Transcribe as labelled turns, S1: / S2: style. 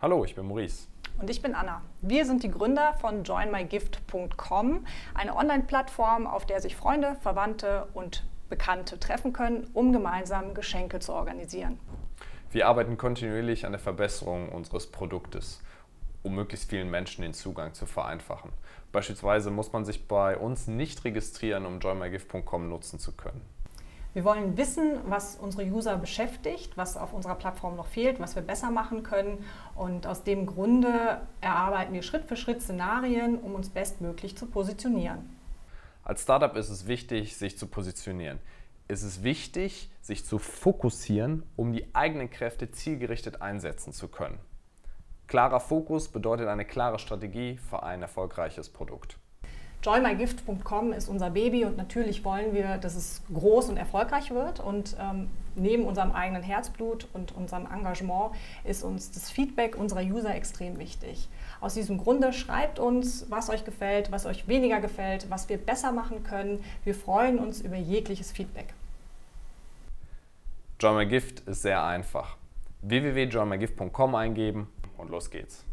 S1: Hallo, ich bin Maurice.
S2: Und ich bin Anna. Wir sind die Gründer von joinmygift.com, eine Online-Plattform, auf der sich Freunde, Verwandte und Bekannte treffen können, um gemeinsam Geschenke zu organisieren.
S1: Wir arbeiten kontinuierlich an der Verbesserung unseres Produktes, um möglichst vielen Menschen den Zugang zu vereinfachen. Beispielsweise muss man sich bei uns nicht registrieren, um joinmygift.com nutzen zu können.
S2: Wir wollen wissen, was unsere User beschäftigt, was auf unserer Plattform noch fehlt, was wir besser machen können. Und aus dem Grunde erarbeiten wir Schritt für Schritt Szenarien, um uns bestmöglich zu positionieren.
S1: Als Startup ist es wichtig, sich zu positionieren. Es ist wichtig, sich zu fokussieren, um die eigenen Kräfte zielgerichtet einsetzen zu können. Klarer Fokus bedeutet eine klare Strategie für ein erfolgreiches Produkt.
S2: JoyMyGift.com ist unser Baby und natürlich wollen wir, dass es groß und erfolgreich wird. Und ähm, neben unserem eigenen Herzblut und unserem Engagement ist uns das Feedback unserer User extrem wichtig. Aus diesem Grunde schreibt uns, was euch gefällt, was euch weniger gefällt, was wir besser machen können. Wir freuen uns über jegliches Feedback.
S1: JoyMyGift ist sehr einfach. www.joymygift.com eingeben und los geht's.